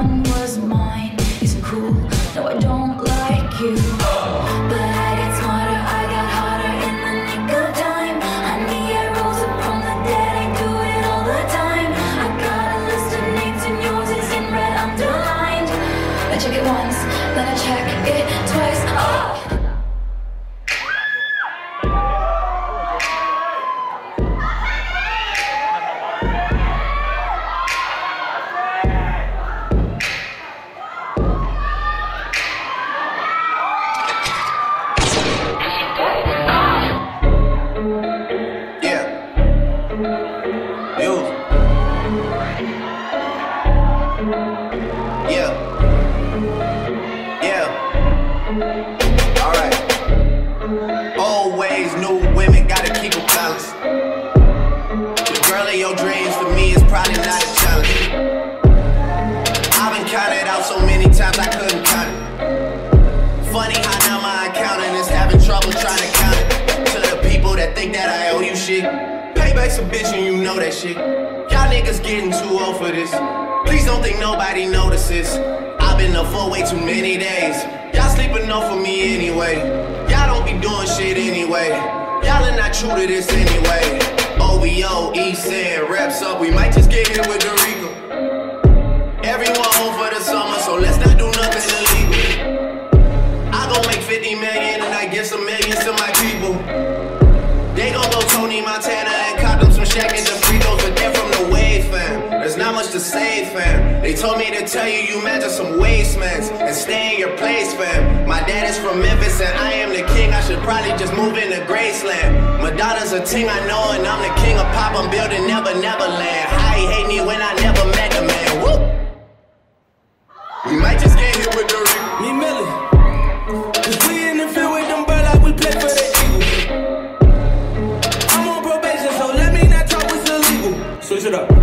one was mine isn't cool. No, I don't like you. But I got smarter, I got in the nick of time. Rose from the dead, I do it all the time. I got a list of names and yours is in red underlined. I check it once, then I check it twice. Oh! Alright. Old ways, new women, gotta keep a balance. The girl of your dreams for me is probably not a challenge. I've been counted out so many times I couldn't count it. Funny how now my accountant is having trouble trying to count it. To the people that think that I owe you shit. Pay back some bitch and you know that shit. Y'all niggas getting too old for this. Please don't think nobody notices. Been up for way too many days. Y'all sleep enough for me anyway. Y'all don't be doing shit anyway. Y'all are not true to this anyway. OVO, East End, reps up. We might just get hit with the Rico. Everyone home for the summer, so let's not do nothing illegal. I gon' make 50 million and I give some millions to my people. They gon' go Tony Montana and cop them some Shaq and the Fritos, but they're from the wave, fam. There's not much to say, fam. They told me to tell you you match some wastemans and stay in your place, fam. My dad is from Memphis and I am the king. I should probably just move into Graceland. Madonna's a ting I know and I'm the king of pop. I'm building Never Neverland. How he hate me when I never met the man. Woo! We might just get hit with the. Me Millie. Cause we in the field with them bird like we play for the. I'm on probation, so let me not talk. Switch it up.